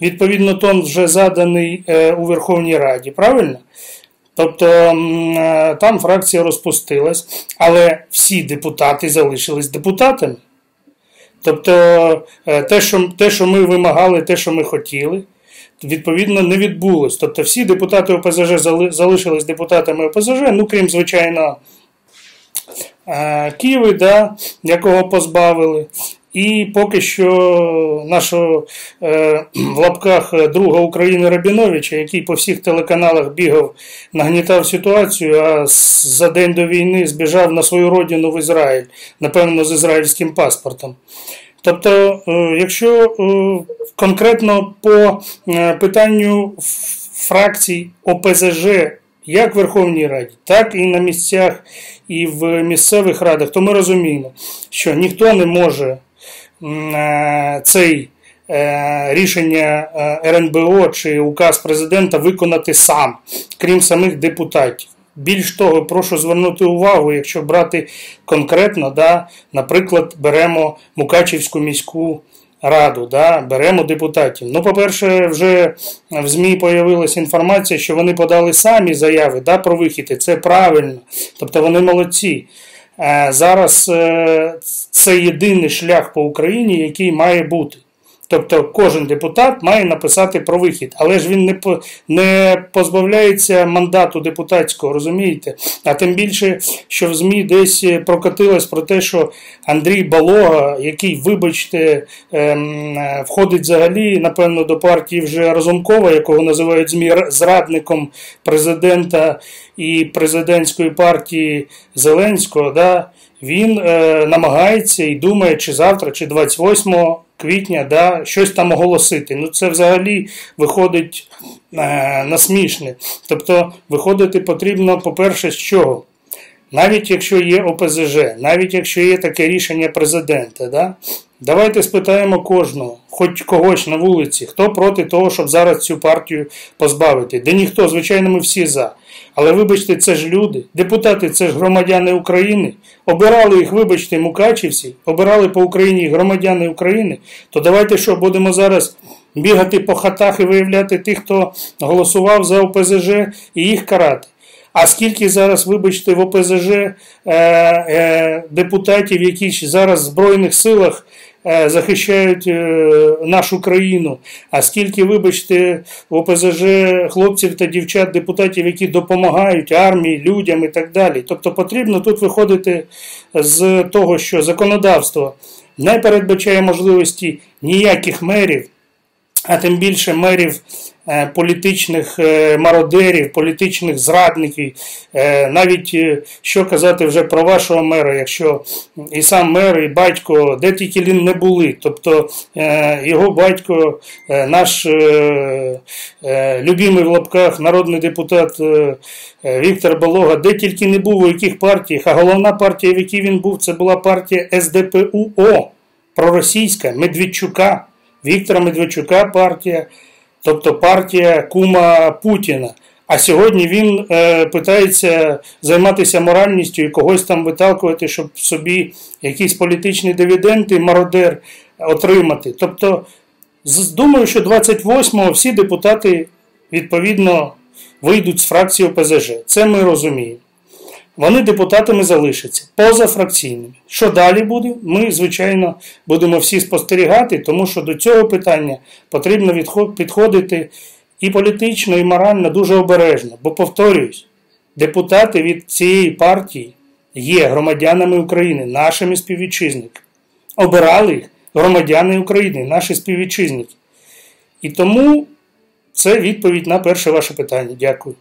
Відповідно, тон вже заданий е, у Верховній Раді, правильно? Тобто е, там фракція розпустилась, але всі депутати залишились депутатами. Тобто е, те, що те, що ми вимагали, те, що ми хотіли, відповідно не відбулось. Тобто всі депутати ОПЗЖ залишились депутатами ОПЗЖ, ну крім, звичайно, Києви, да, якого позбавили. І поки що нашого е, в лапках друга України Рабіновича, який по всіх телеканалах бігав, нагнітав ситуацію, а за день до війни збіжав на свою родину в Ізраїль, напевно, з ізраїльським паспортом. Тобто, е, якщо е, конкретно по е, питанню фракцій ОПЗЖ, як в Верховній Раді, так і на місцях і в місцевих радах, то ми розуміємо, що ніхто не може цей рішення РНБО чи указ президента виконати сам, крім самих депутатів. Більш того, прошу звернути увагу, якщо брати конкретно, да, наприклад, беремо Мукачівську міську раду, да, беремо депутатів. Ну, по-перше, вже в ЗМІ появилася інформація, що вони подали самі заяви да, про вихід, і це правильно. Тобто вони молодці. Е, зараз е, це єдиний шлях по Україні, який має бути. Тобто кожен депутат має написати про вихід, але ж він не не позбавляється мандату депутатського, розумієте? А тим більше, що в ЗМІ десь прокатилось про те, що Андрій Балога, який, вибачте, ем, входить взагалі, напевно, до партії вже Разумкова, якого називають ЗМІ зрадником президента і президентської партії Зеленського, да, він е, намагається і думає, чи завтра, чи 28 квітня да, щось там оголосити. Ну це взагалі виходить е, насмішне. Тобто виходити потрібно, по-перше, з чого? Навіть якщо є ОПЗЖ, навіть якщо є таке рішення президента, да? давайте спитаємо кожного, хоч когось на вулиці, хто проти того, щоб зараз цю партію позбавити. Де ніхто, звичайно, ми всі за. Але вибачте, це ж люди, депутати це ж громадяни України. Обирали їх, вибачте, мукачівці, обирали по Україні громадяни України. То давайте що, будемо зараз бігати по хатах і виявляти тих, хто голосував за ОПЗЖ і їх карати. А скільки зараз, вибачте, в ОПЗЖ е, е, депутатів, які зараз в Збройних силах Е, захищають е, нашу країну. А скільки, вибачте, в ОПЗЖ хлопців та дівчат, депутатів, які допомагають армії, людям і так далі. Тобто потрібно тут виходити з того, що законодавство не передбачає можливості ніяких мерів, а тим більше мерів Е, політичних е, мародерів, політичних зрадників, е, навіть що казати вже про вашого мера, якщо і сам мер, і батько, де тільки він не були. Тобто його батько, наш любимий в лапках народний депутат Віктор Балога, де тільки не був у яких партіях, а головна партія, в якій він був, це була партія СДПУО, проросійська Медведчука, Віктора Медведчука партія тобто партія кума Путіна. А сьогодні він е, питається займатися моральністю і когось там виталкувати, щоб собі якісь політичні дивіденди, мародер отримати. Тобто, думаю, що 28-го всі депутати відповідно вийдуть з фракції ОПЗЖ. Це ми розуміємо вони депутатами залишаться позафракційними. Що далі буде? Ми, звичайно, будемо всі спостерігати, тому що до цього питання потрібно підходити і політично, і морально дуже обережно. Бо, повторюсь, депутати від цієї партії є громадянами України, нашими співвітчизниками. Обирали їх громадяни України, наші співвітчизники. І тому це відповідь на перше ваше питання. Дякую.